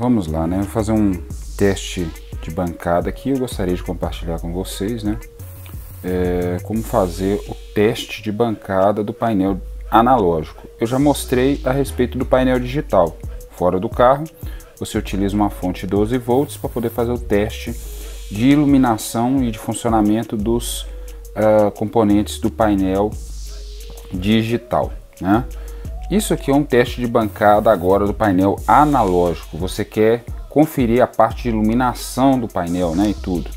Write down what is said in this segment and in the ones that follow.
vamos lá, né? Vou fazer um teste de bancada aqui. Eu gostaria de compartilhar com vocês, né? É, como fazer o teste de bancada do painel analógico. Eu já mostrei a respeito do painel digital. Fora do carro, você utiliza uma fonte 12 volts para poder fazer o teste de iluminação e de funcionamento dos uh, componentes do painel digital. Né? Isso aqui é um teste de bancada agora do painel analógico. Você quer conferir a parte de iluminação do painel né, e tudo.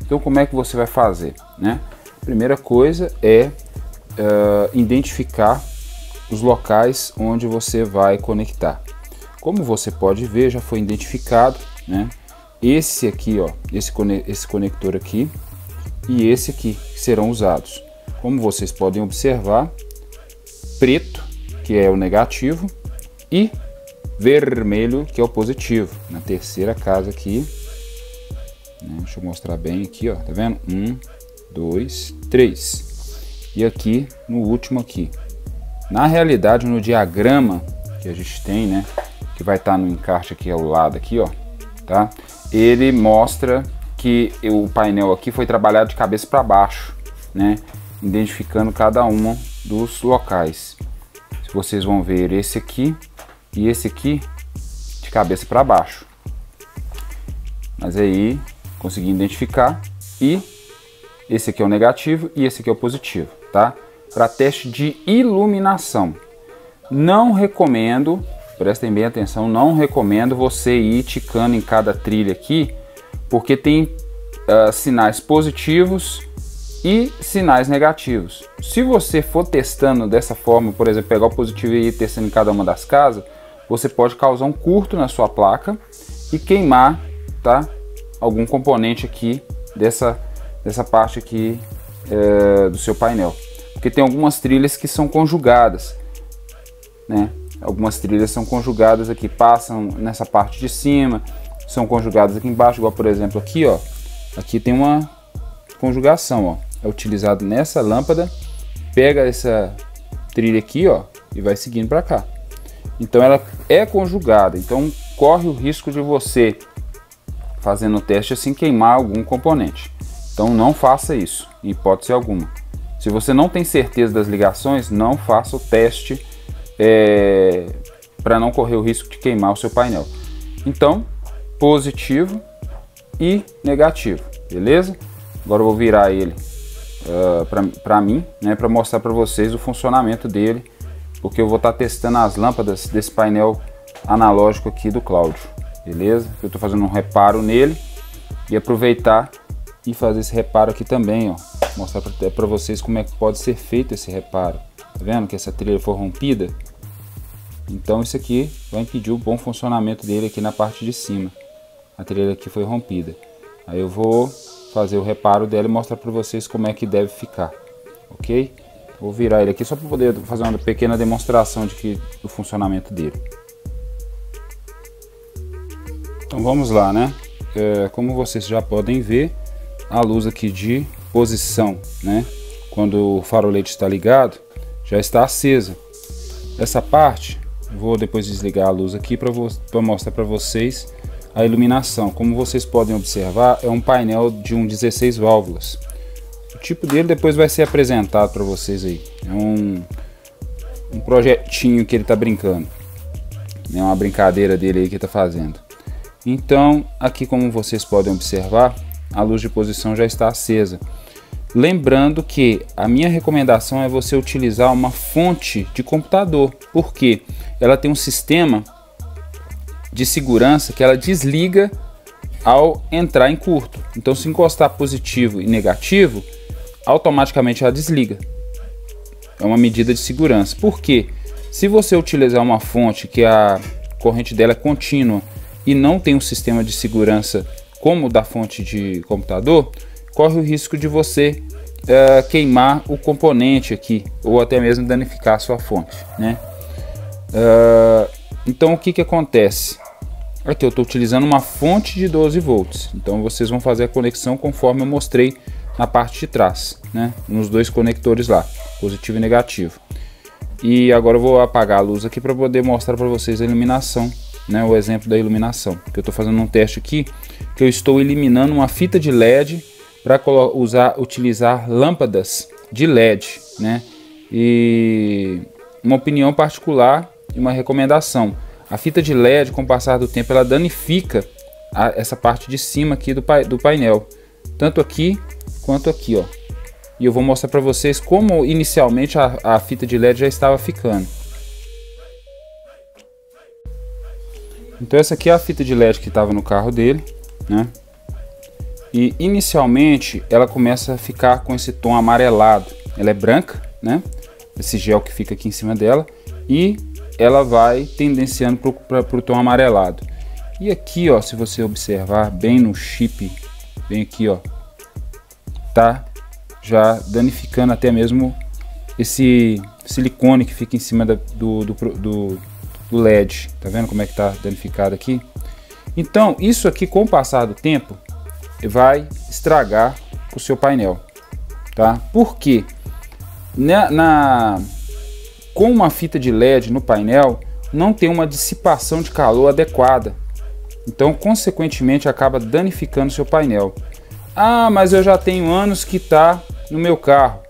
Então como é que você vai fazer? Né? Primeira coisa é uh, identificar os locais onde você vai conectar. Como você pode ver, já foi identificado, né? Esse aqui, ó, esse, esse conector aqui e esse aqui serão usados. Como vocês podem observar, preto, que é o negativo, e vermelho, que é o positivo. Na terceira casa aqui, né? deixa eu mostrar bem aqui, ó, tá vendo? Um, dois, três. E aqui no último aqui. Na realidade, no diagrama que a gente tem, né, que vai estar tá no encarte aqui ao lado aqui, ó, tá? Ele mostra que o painel aqui foi trabalhado de cabeça para baixo, né? Identificando cada um dos locais. Vocês vão ver esse aqui e esse aqui de cabeça para baixo. Mas aí consegui identificar e esse aqui é o negativo e esse aqui é o positivo, tá? Para teste de iluminação. Não recomendo, prestem bem atenção, não recomendo você ir ticando em cada trilha aqui porque tem uh, sinais positivos e sinais negativos. Se você for testando dessa forma, por exemplo, pegar o positivo e ir testando em cada uma das casas, você pode causar um curto na sua placa e queimar, tá? Algum componente aqui dessa, dessa parte aqui é, do seu painel. Porque tem algumas trilhas que são conjugadas, né? Algumas trilhas são conjugadas aqui, passam nessa parte de cima, são conjugadas aqui embaixo, igual por exemplo aqui, ó. Aqui tem uma conjugação, ó. É utilizado nessa lâmpada, pega essa trilha aqui, ó, e vai seguindo para cá. Então ela é conjugada, então corre o risco de você fazendo o teste assim queimar algum componente. Então não faça isso, em hipótese alguma. Se você não tem certeza das ligações, não faça o teste é, para não correr o risco de queimar o seu painel. Então positivo e negativo, beleza? Agora eu vou virar ele ah, para mim, né, para mostrar para vocês o funcionamento dele, porque eu vou estar tá testando as lâmpadas desse painel analógico aqui do Cláudio, beleza? Eu estou fazendo um reparo nele e aproveitar e fazer esse reparo aqui também, ó, mostrar para vocês como é que pode ser feito esse reparo. Tá vendo que essa trilha foi rompida? Então isso aqui vai impedir o bom funcionamento dele aqui na parte de cima a trilha aqui foi rompida. Aí eu vou fazer o reparo dela e mostrar para vocês como é que deve ficar, ok? Vou virar ele aqui só para poder fazer uma pequena demonstração de que, do funcionamento dele. Então vamos lá, né? É, como vocês já podem ver, a luz aqui de posição, né? Quando o farolete está ligado, já está acesa. Essa parte, vou depois desligar a luz aqui para mostrar para vocês a iluminação. Como vocês podem observar, é um painel de um 16 válvulas. O tipo dele depois vai ser apresentado para vocês aí. É um, um projetinho que ele está brincando. É uma brincadeira dele aí que está fazendo. Então, aqui como vocês podem observar, a luz de posição já está acesa. Lembrando que a minha recomendação é você utilizar uma fonte de computador, porque ela tem um sistema de segurança que ela desliga ao entrar em curto. Então, se encostar positivo e negativo, automaticamente ela desliga. É uma medida de segurança. Por quê? Se você utilizar uma fonte que a corrente dela é contínua e não tem um sistema de segurança como o da fonte de computador, corre o risco de você uh, queimar o componente aqui ou até mesmo danificar a sua fonte, né? Uh, então o que, que acontece? Aqui eu estou utilizando uma fonte de 12 volts, então vocês vão fazer a conexão conforme eu mostrei na parte de trás, né? nos dois conectores lá, positivo e negativo. E agora eu vou apagar a luz aqui para poder mostrar para vocês a iluminação né, o exemplo da iluminação. Que eu estou fazendo um teste aqui, que eu estou eliminando uma fita de LED para usar, utilizar lâmpadas de LED, né? E uma opinião particular e uma recomendação. A fita de LED, com o passar do tempo, ela danifica a, essa parte de cima aqui do, do painel, tanto aqui quanto aqui, ó. E eu vou mostrar para vocês como inicialmente a, a fita de LED já estava ficando. Então essa aqui é a fita de LED que estava no carro dele, né? E inicialmente ela começa a ficar com esse tom amarelado. Ela é branca, né? Esse gel que fica aqui em cima dela e ela vai tendenciando para o tom amarelado. E aqui, ó, se você observar bem no chip, bem aqui, ó, tá já danificando até mesmo esse silicone que fica em cima da, do, do, do, do, LED. Tá vendo como é que tá danificado aqui? Então, isso aqui com o passar do tempo vai estragar o seu painel, tá? Por quê? Na, na com uma fita de LED no painel, não tem uma dissipação de calor adequada. Então, consequentemente, acaba danificando seu painel. Ah, mas eu já tenho anos que está no meu carro.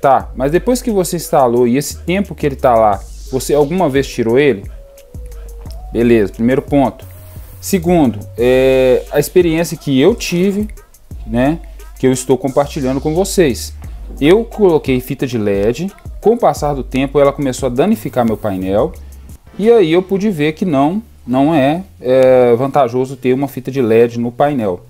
Tá, mas depois que você instalou e esse tempo que ele está lá, você alguma vez tirou ele? Beleza, primeiro ponto. Segundo, é a experiência que eu tive, né, que eu estou compartilhando com vocês. Eu coloquei fita de LED, com o passar do tempo, ela começou a danificar meu painel e aí eu pude ver que não, não é, é vantajoso ter uma fita de LED no painel.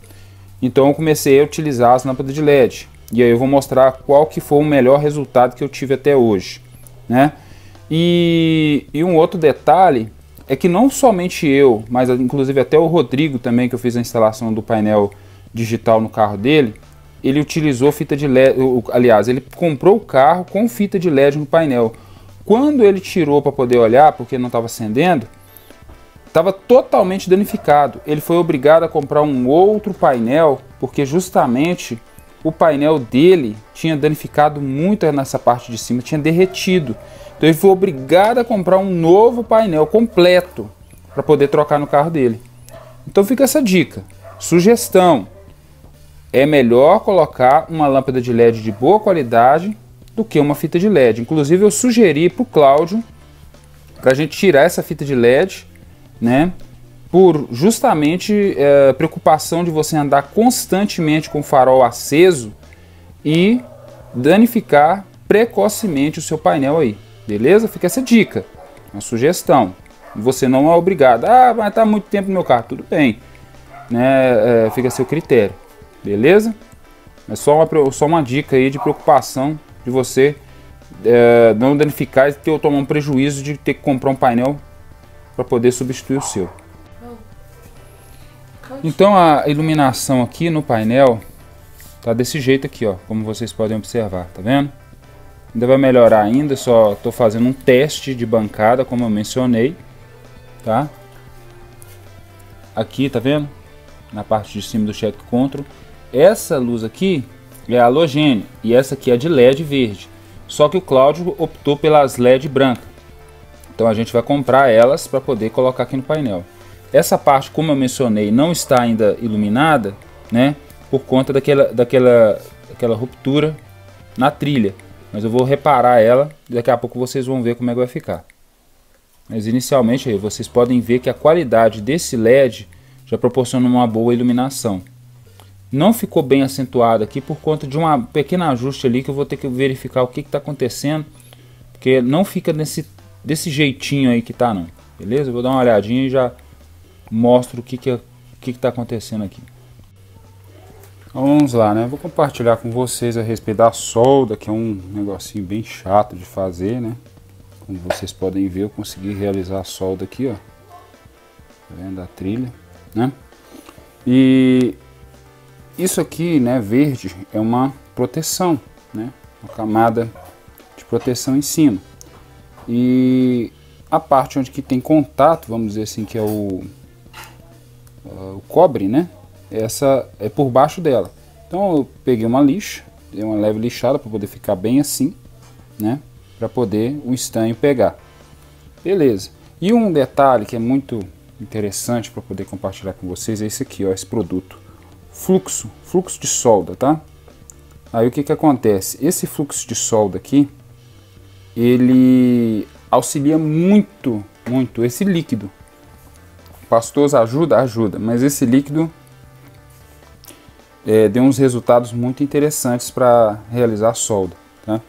Então eu comecei a utilizar as lâmpadas de LED e aí eu vou mostrar qual que foi o melhor resultado que eu tive até hoje, né? E, e um outro detalhe é que não somente eu, mas inclusive até o Rodrigo também que eu fiz a instalação do painel digital no carro dele, ele utilizou fita de LED, aliás, ele comprou o carro com fita de LED no painel. Quando ele tirou para poder olhar, porque não estava acendendo, estava totalmente danificado. Ele foi obrigado a comprar um outro painel, porque justamente o painel dele tinha danificado muito nessa parte de cima, tinha derretido. Então ele foi obrigado a comprar um novo painel completo para poder trocar no carro dele. Então fica essa dica. Sugestão: é melhor colocar uma lâmpada de LED de boa qualidade do que uma fita de LED. Inclusive eu sugeri para o Cláudio para a gente tirar essa fita de LED, né? Por justamente é, preocupação de você andar constantemente com o farol aceso e danificar precocemente o seu painel aí, beleza? Fica essa dica, uma sugestão. Você não é obrigado, ah, vai estar muito tempo no meu carro, tudo bem, né? É, fica a seu critério. Beleza? É só uma, só uma dica aí de preocupação de você é, não danificar e ter tomar um prejuízo de ter que comprar um painel para poder substituir o seu. Então a iluminação aqui no painel tá desse jeito aqui, ó, como vocês podem observar, tá vendo? Ainda vai melhorar ainda, só estou fazendo um teste de bancada, como eu mencionei, tá? Aqui, tá vendo? Na parte de cima do check control essa luz aqui é halogênea e essa aqui é de LED verde. Só que o Cláudio optou pelas LED branca. Então a gente vai comprar elas para poder colocar aqui no painel. Essa parte, como eu mencionei, não está ainda iluminada, né? Por conta daquela, daquela, daquela ruptura na trilha. Mas eu vou reparar ela e daqui a pouco vocês vão ver como é que vai ficar. Mas inicialmente aí, vocês podem ver que a qualidade desse LED já proporciona uma boa iluminação não ficou bem acentuado aqui por conta de um pequeno ajuste ali que eu vou ter que verificar o que está acontecendo, porque não fica nesse, desse jeitinho aí que tá não, beleza? Vou dar uma olhadinha e já mostro o que que, o que está acontecendo aqui. Então, vamos lá, né? Vou compartilhar com vocês a respeito da solda, que é um negocinho bem chato de fazer, né? Como vocês podem ver, eu consegui realizar a solda aqui, ó. Tá vendo a trilha, né? E isso aqui, né, verde, é uma proteção, né, uma camada de proteção em cima. E a parte onde que tem contato, vamos dizer assim, que é o, uh, o cobre, né, essa é por baixo dela. Então eu peguei uma lixa, dei uma leve lixada para poder ficar bem assim, né, para poder o estanho pegar. Beleza. E um detalhe que é muito interessante para poder compartilhar com vocês é esse aqui, ó, esse produto. Fluxo, fluxo de solda, tá? Aí o que que acontece? Esse fluxo de solda aqui, ele auxilia muito, muito esse líquido. Pastoso ajuda? Ajuda, mas esse líquido é, deu uns resultados muito interessantes para realizar a solda. Tá?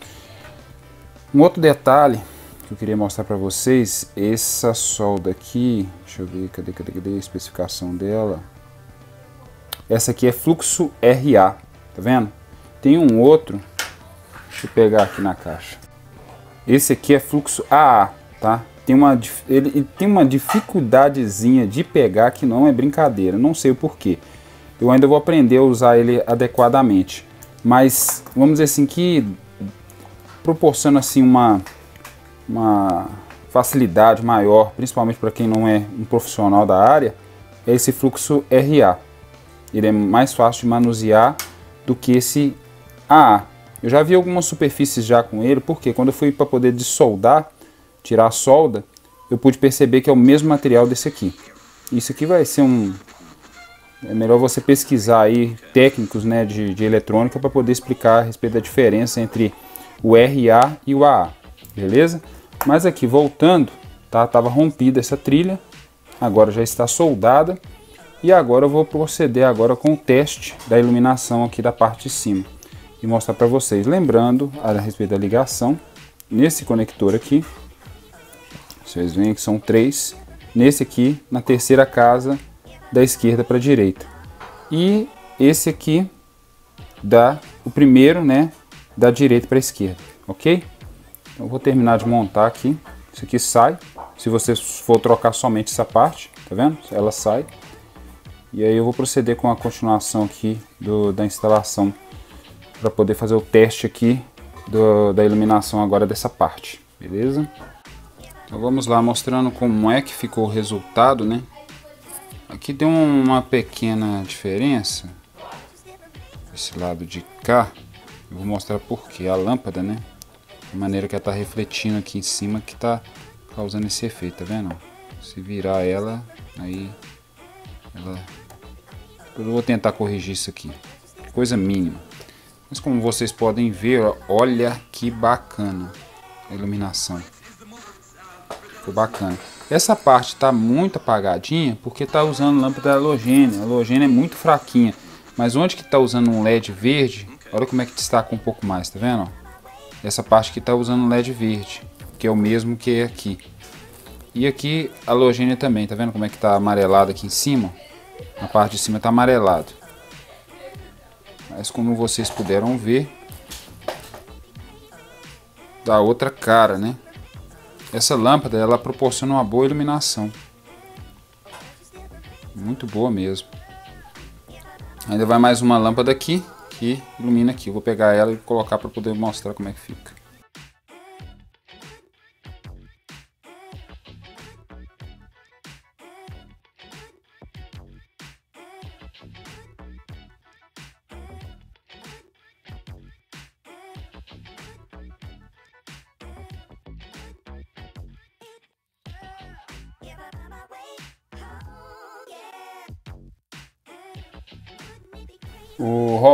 Um outro detalhe que eu queria mostrar para vocês, essa solda aqui, deixa eu ver, cadê, cadê, cadê a especificação dela? Essa aqui é fluxo RA, tá vendo? Tem um outro, deixa eu pegar aqui na caixa. Esse aqui é fluxo AA, tá? Tem uma, ele, ele tem uma dificuldadezinha de pegar que não é brincadeira, não sei o porquê. Eu ainda vou aprender a usar ele adequadamente. Mas vamos dizer assim que proporciona assim uma, uma facilidade maior, principalmente para quem não é um profissional da área, é esse fluxo RA. Ele é mais fácil de manusear do que esse AA. Eu já vi algumas superfícies já com ele, porque quando eu fui para poder desoldar, tirar a solda, eu pude perceber que é o mesmo material desse aqui. Isso aqui vai ser um... É melhor você pesquisar aí técnicos né, de, de eletrônica para poder explicar a respeito da diferença entre o RA e o AA, beleza? Mas aqui voltando, tá? Tava rompida essa trilha, agora já está soldada e agora eu vou proceder agora com o teste da iluminação aqui da parte de cima e mostrar para vocês. Lembrando a respeito da ligação, nesse conector aqui, vocês veem que são três, nesse aqui na terceira casa da esquerda para a direita e esse aqui da o primeiro, né, da direita para a esquerda, ok? Então, vou terminar de montar aqui, isso aqui sai, se você for trocar somente essa parte, tá vendo? Ela sai. E aí eu vou proceder com a continuação aqui do, da instalação para poder fazer o teste aqui do, da iluminação agora dessa parte, beleza? Então vamos lá, mostrando como é que ficou o resultado, né? Aqui deu uma pequena diferença, esse lado de cá, eu vou mostrar porque a lâmpada, né? A maneira que ela está refletindo aqui em cima que está causando esse efeito, tá vendo? Se virar ela, aí ela... Eu vou tentar corrigir isso aqui, coisa mínima. Mas como vocês podem ver, olha que bacana a iluminação. Ficou bacana. Essa parte está muito apagadinha porque está usando lâmpada halogênia. A halogênia é muito fraquinha. Mas onde que está usando um LED verde, olha como é que destaca um pouco mais, tá vendo? Essa parte aqui está usando um LED verde, que é o mesmo que aqui. E aqui a halogênia também, tá vendo como é que está amarelado aqui em cima? Na parte de cima está amarelado. Mas como vocês puderam ver, dá outra cara, né? Essa lâmpada ela proporciona uma boa iluminação. Muito boa mesmo. Ainda vai mais uma lâmpada aqui que ilumina aqui. Eu vou pegar ela e colocar para poder mostrar como é que fica.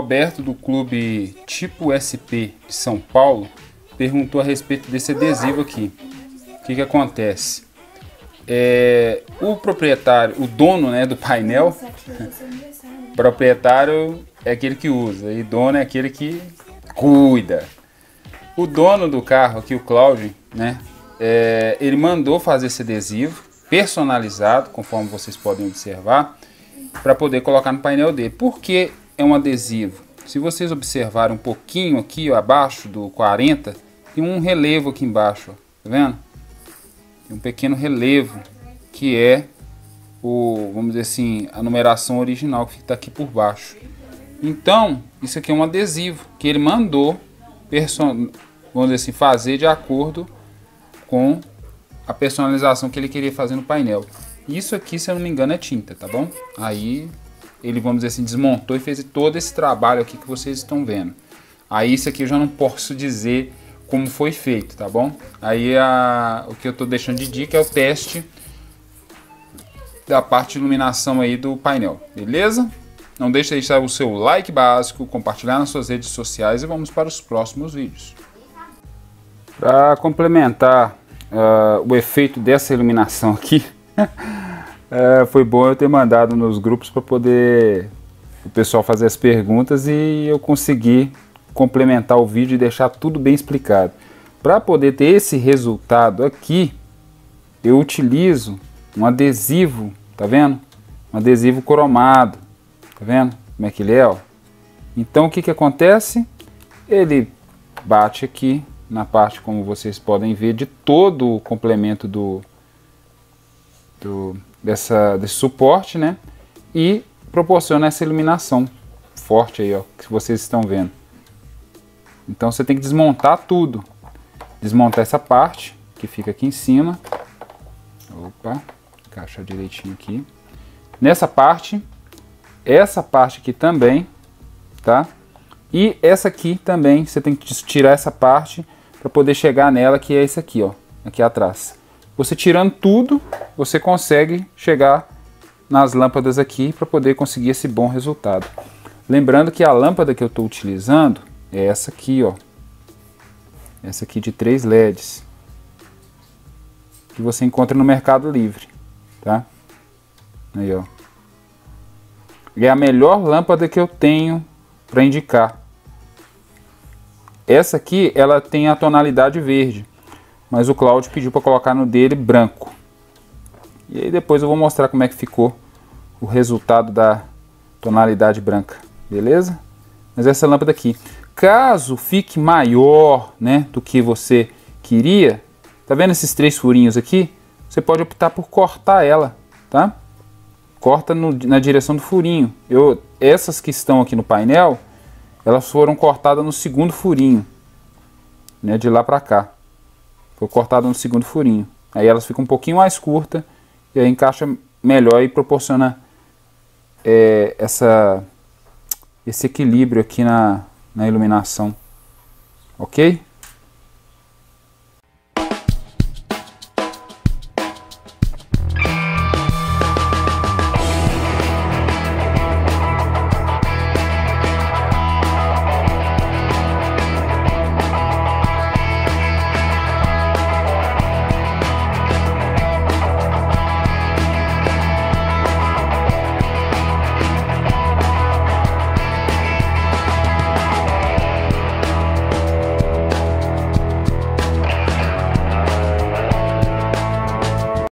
Roberto do clube Tipo SP de São Paulo perguntou a respeito desse adesivo aqui. O que, que acontece? É, o proprietário, o dono né, do painel, proprietário é aquele que usa e dono é aquele que cuida. O dono do carro aqui, o Cláudio, né, é, ele mandou fazer esse adesivo personalizado, conforme vocês podem observar, para poder colocar no painel dele. Por que é um adesivo. Se vocês observarem um pouquinho aqui ó, abaixo do 40, tem um relevo aqui embaixo, ó, tá vendo? Tem um pequeno relevo que é o, vamos dizer assim, a numeração original que está aqui por baixo. Então, isso aqui é um adesivo que ele mandou, vamos dizer assim, fazer de acordo com a personalização que ele queria fazer no painel. Isso aqui, se eu não me engano, é tinta, tá bom? Aí ele, vamos dizer assim, desmontou e fez todo esse trabalho aqui que vocês estão vendo. Aí isso aqui eu já não posso dizer como foi feito, tá bom? Aí a, o que eu estou deixando de dica é o teste da parte de iluminação aí do painel, beleza? Não deixe de deixar o seu like básico, compartilhar nas suas redes sociais e vamos para os próximos vídeos. Para complementar uh, o efeito dessa iluminação aqui, uh, foi bom eu ter mandado nos grupos para poder o pessoal fazer as perguntas e eu conseguir complementar o vídeo e deixar tudo bem explicado. Para poder ter esse resultado aqui, eu utilizo um adesivo, tá vendo? Um adesivo cromado, tá vendo como é que ele é? Ó? Então o que que acontece? Ele bate aqui na parte, como vocês podem ver, de todo o complemento do, do dessa, desse suporte, né? E proporciona essa iluminação forte aí, ó, que vocês estão vendo. Então você tem que desmontar tudo. Desmontar essa parte que fica aqui em cima. Opa, encaixar direitinho aqui. Nessa parte, essa parte aqui também, tá? E essa aqui também, você tem que tirar essa parte para poder chegar nela, que é esse aqui, ó, aqui atrás. Você tirando tudo, você consegue chegar nas lâmpadas aqui para poder conseguir esse bom resultado. Lembrando que a lâmpada que eu estou utilizando é essa aqui, ó. Essa aqui de três LEDs. Que você encontra no Mercado Livre, tá? Aí, ó. É a melhor lâmpada que eu tenho para indicar. Essa aqui, ela tem a tonalidade verde, mas o Cláudio pediu para colocar no dele branco. E aí depois eu vou mostrar como é que ficou o resultado da tonalidade branca, beleza? Mas essa lâmpada aqui, caso fique maior, né, do que você queria, tá vendo esses três furinhos aqui? Você pode optar por cortar ela, tá? Corta no, na direção do furinho. Eu, essas que estão aqui no painel, elas foram cortadas no segundo furinho, né, de lá para cá. Foi cortada no segundo furinho. Aí elas ficam um pouquinho mais curtas e aí encaixa melhor e proporciona é, essa, esse equilíbrio aqui na, na iluminação. Ok?